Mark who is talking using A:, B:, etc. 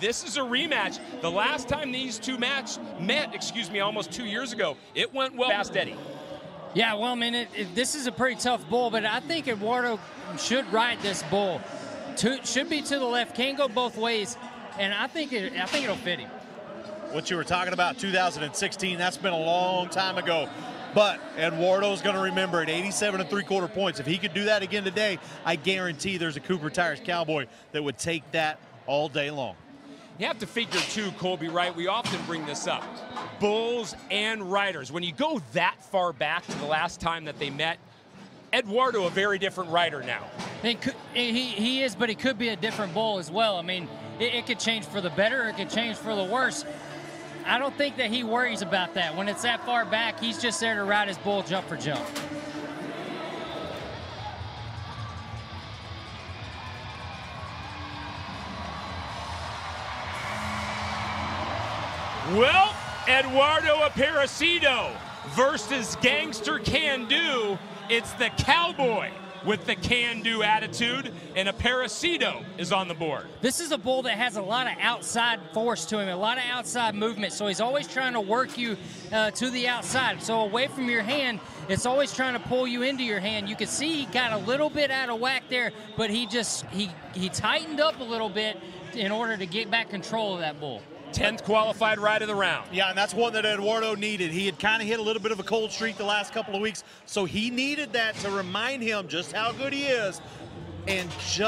A: This is a rematch. The last time these two match met, excuse me, almost two years ago, it went well. Fast Eddie.
B: Yeah, well, I mean, it, it, this is a pretty tough bull, but I think Eduardo should ride this bull. To, should be to the left, can go both ways, and I think it, I think it'll fit him.
C: What you were talking about, 2016, that's been a long time ago. But Eduardo's going to remember it, 87 and three quarter points. If he could do that again today, I guarantee there's a Cooper Tires Cowboy that would take that all day long.
A: You have to figure too, Colby, right? We often bring this up. Bulls and riders. When you go that far back to the last time that they met, Eduardo a very different rider now.
B: Could, eh, he, he is, but he could be a different bull as well. I mean, it, it could change for the better, it could change for the worse. I don't think that he worries about that. When it's that far back, he's just there to ride his bull jump for jump.
A: Well, Eduardo Aparecido versus Gangster Can Do. It's the Cowboy with the can-do attitude, and Aparecido is on the board.
B: This is a bull that has a lot of outside force to him, a lot of outside movement, so he's always trying to work you uh, to the outside. So away from your hand, it's always trying to pull you into your hand. You can see he got a little bit out of whack there, but he just, he, he tightened up a little bit in order to get back control of that bull.
A: 10th qualified ride of the round.
C: Yeah, and that's one that Eduardo needed. He had kind of hit a little bit of a cold streak the last couple of weeks, so he needed that to remind him just how good he is and just